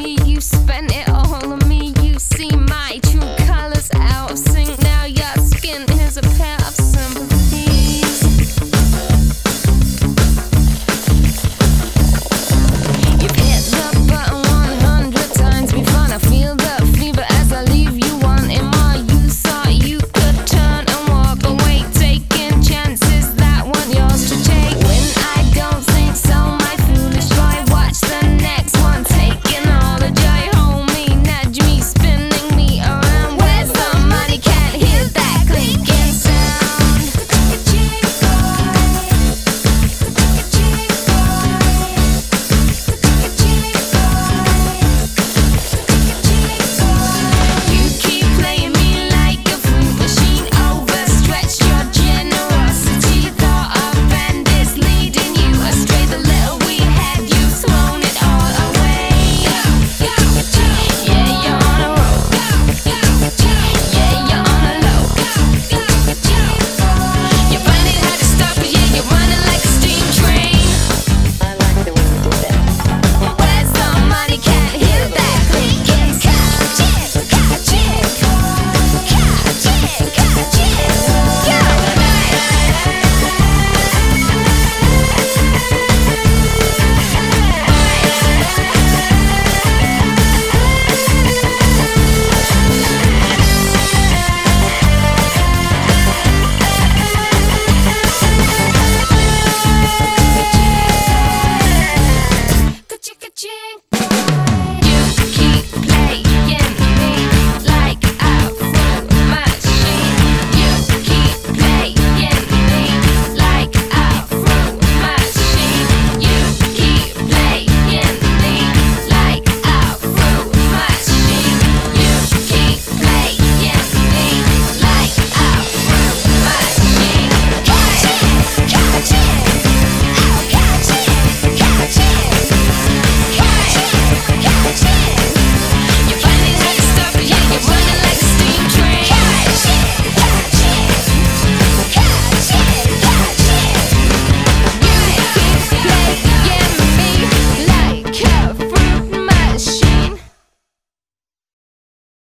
see you spend it all on me. You see